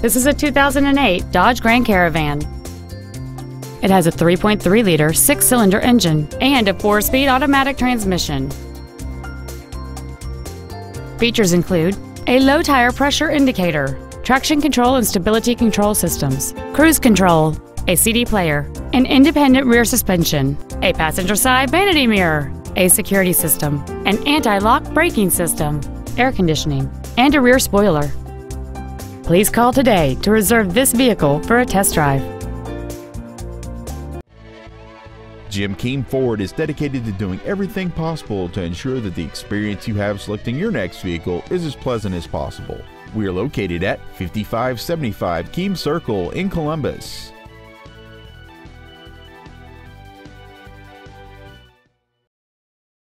This is a 2008 Dodge Grand Caravan. It has a 3.3 liter six cylinder engine and a four speed automatic transmission. Features include a low tire pressure indicator, traction control and stability control systems, cruise control, a CD player, an independent rear suspension, a passenger side vanity mirror, a security system, an anti-lock braking system, air conditioning, and a rear spoiler. Please call today to reserve this vehicle for a test drive. Jim Keim Ford is dedicated to doing everything possible to ensure that the experience you have selecting your next vehicle is as pleasant as possible. We are located at 5575 Keim Circle in Columbus.